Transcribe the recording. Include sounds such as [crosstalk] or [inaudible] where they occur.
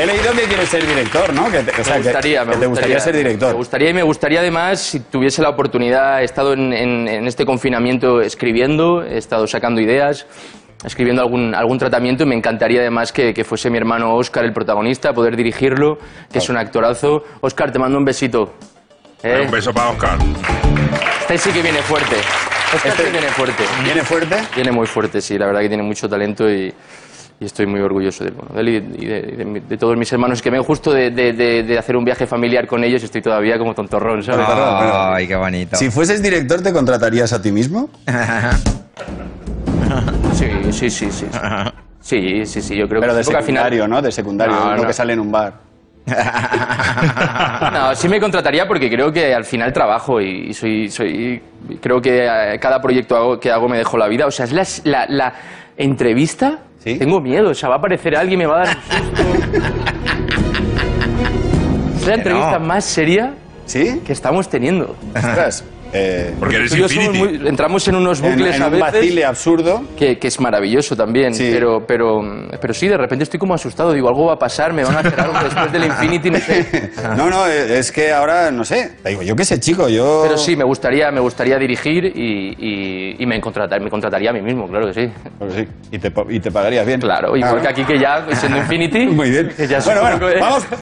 He leído que quieres ser director, ¿no? Que te, o sea, me que- gustaría, que me te gustaría ser director. Me gustaría y me gustaría además, si tuviese la oportunidad, he estado en, en- en este confinamiento escribiendo, he estado sacando ideas, escribiendo algún, algún tratamiento y me encantaría además que, que fuese mi hermano Oscar el protagonista, poder dirigirlo, que es un actorazo. Oscar, te mando un besito. ¿Eh? Un beso para Oscar. Este sí que viene fuerte. Este, sí viene fuerte. ¿Viene fuerte? Viene muy fuerte, sí, la verdad que tiene mucho talento y, y estoy muy orgulloso de, bueno, de él y de, y de- todos mis hermanos que ven justo de, de- de- de hacer un viaje familiar con ellos y estoy todavía como tontorrón, ¿sabes? Ay, qué bonito. Si fueses director, ¿te contratarías a ti mismo? [laughs] Sí, sí, sí, sí. Sí, sí, sí, yo creo Pero que de al final- secundario, ¿no? De secundario, No, uno no. que sale en un bar. [laughs] No, sí me contrataría porque creo que al final trabajo y, soy, soy, creo que eh, cada proyecto que hago me dejo la vida. O sea, es la, la- la entrevista. ¿Sí? Tengo miedo, o sea, va a aparecer alguien, me va a dar un susto. [laughs] es la entrevista más seria ¿Sí? que estamos teniendo. Ostras. Eh, Porque eres y Infinity. muy- entramos en unos en, bucles en a un veces. vacile absurdo. Que, que es maravilloso también, Sí. pero, pero, pero sí, de repente estoy como asustado. Digo, algo va a pasar, me van a hacer algo después del Infinity, no sé. [laughs] No, no, eh, es que ahora, no sé. Te digo, yo qué sé, chico, yo... Pero sí, me gustaría, me gustaría dirigir y, y- y me, contratar, me contrataría a mí mismo, claro que sí. Pero sí, y te, y te pagarías bien. Claro, igual Ah, que aquí que ya, siendo Infinity. [laughs] Muy bien. que ya Bueno, un bueno, vamos,